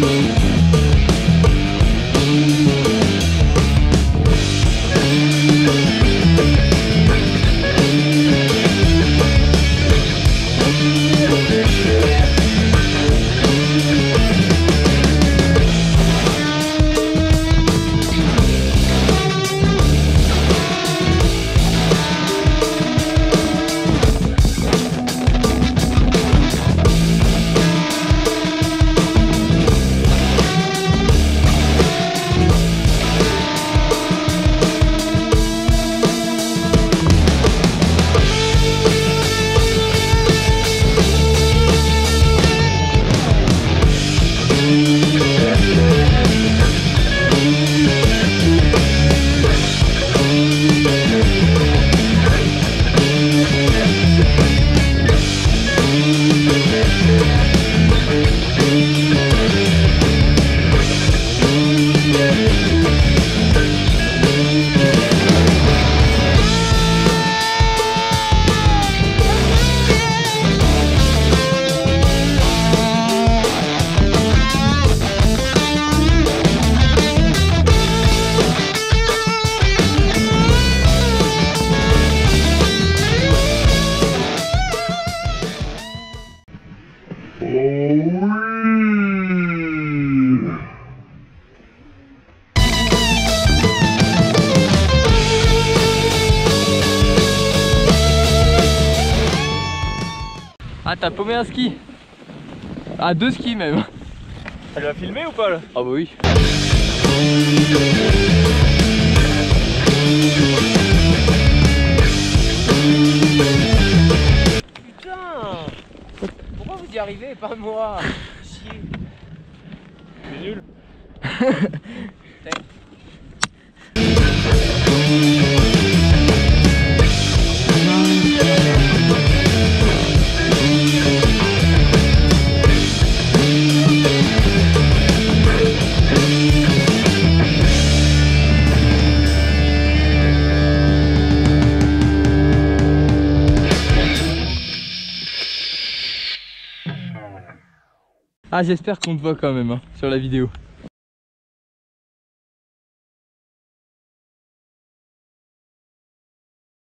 Yeah. Oh, ah t'as paumé un ski. Ah deux skis même. Elle va filmer ou pas là? Ah bah oui. Pourquoi vous y arrivez et pas moi. Chier. C'est nul Ah, j'espère qu'on te voit quand même hein, sur la vidéo.